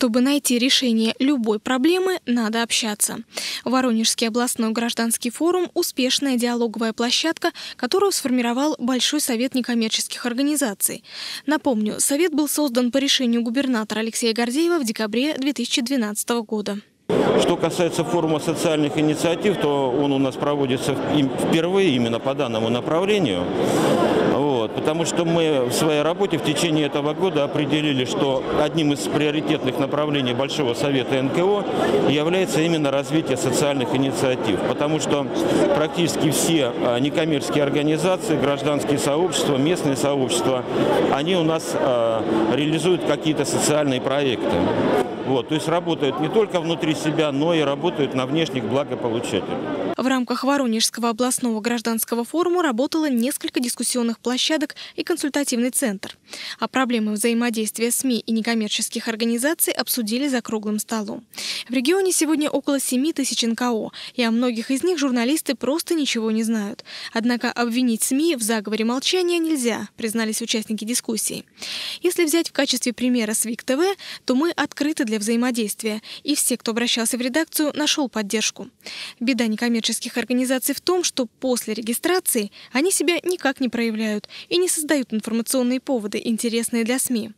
Чтобы найти решение любой проблемы, надо общаться. Воронежский областной гражданский форум – успешная диалоговая площадка, которую сформировал Большой совет некоммерческих организаций. Напомню, совет был создан по решению губернатора Алексея Гордеева в декабре 2012 года. Что касается форума социальных инициатив, то он у нас проводится впервые именно по данному направлению. Потому что мы в своей работе в течение этого года определили, что одним из приоритетных направлений Большого Совета НКО является именно развитие социальных инициатив. Потому что практически все а, некоммерческие организации, гражданские сообщества, местные сообщества, они у нас а, реализуют какие-то социальные проекты. Вот, то есть работают не только внутри себя, но и работают на внешних благополучателей. В рамках Воронежского областного гражданского форума работало несколько дискуссионных площадок и консультативный центр. А проблемы взаимодействия СМИ и некоммерческих организаций обсудили за круглым столом. В регионе сегодня около 7 тысяч НКО, и о многих из них журналисты просто ничего не знают. Однако обвинить СМИ в заговоре молчания нельзя, признались участники дискуссии. Если взять в качестве примера СВИК ТВ, то мы открыты для взаимодействия, и все, кто обращался в редакцию, нашел поддержку. Беда некоммерческих некоммерческих организаций в том, что после регистрации они себя никак не проявляют и не создают информационные поводы, интересные для СМИ.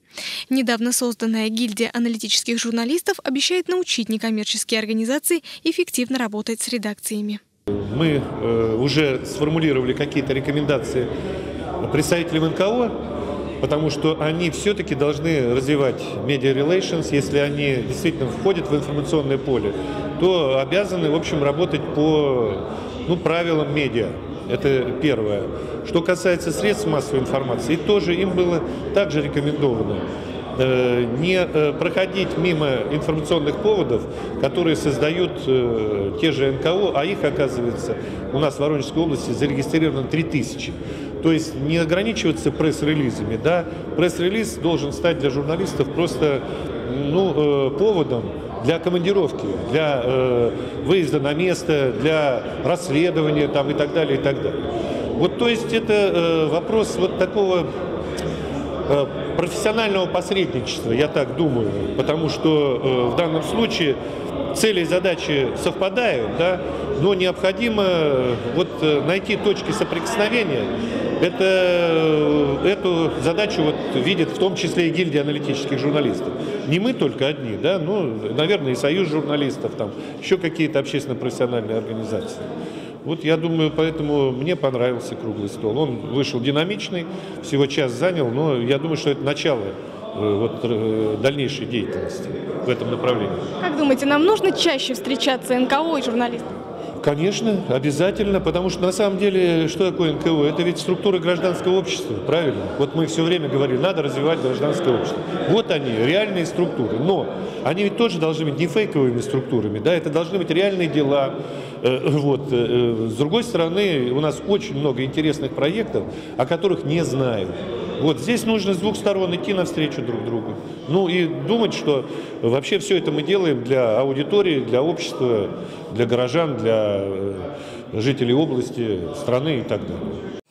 Недавно созданная гильдия аналитических журналистов обещает научить некоммерческие организации эффективно работать с редакциями. Мы э, уже сформулировали какие-то рекомендации представителям НКО потому что они все-таки должны развивать media relations, если они действительно входят в информационное поле, то обязаны, в общем, работать по ну, правилам медиа. Это первое. Что касается средств массовой информации, тоже им было также рекомендовано э, не э, проходить мимо информационных поводов, которые создают э, те же НКО, а их, оказывается, у нас в Воронежской области зарегистрировано 3000. То есть не ограничиваться пресс-релизами. Да? Пресс-релиз должен стать для журналистов просто ну, э, поводом для командировки, для э, выезда на место, для расследования там, и так далее, и так далее. Вот то есть это э, вопрос вот такого э, профессионального посредничества, я так думаю, потому что э, в данном случае цели и задачи совпадают, да, но необходимо э, вот э, найти точки соприкосновения это, э, эту задачу вот видит в том числе и гильдия аналитических журналистов. Не мы только одни, да, ну, наверное, и союз журналистов, там, еще какие-то общественно-профессиональные организации. Вот я думаю, поэтому мне понравился круглый стол. Он вышел динамичный, всего час занял, но я думаю, что это начало вот, э, дальнейшей деятельности в этом направлении. Как думаете, нам нужно чаще встречаться НКО и журналистам? Конечно, обязательно, потому что на самом деле, что такое НКО? Это ведь структура гражданского общества, правильно? Вот мы все время говорили, надо развивать гражданское общество. Вот они, реальные структуры. Но они ведь тоже должны быть не фейковыми структурами, да, это должны быть реальные дела. Э, вот. Э, с другой стороны, у нас очень много интересных проектов, о которых не знают. Вот здесь нужно с двух сторон идти навстречу друг другу. Ну и думать, что вообще все это мы делаем для аудитории, для общества, для горожан, для э, жителей области, страны и так далее.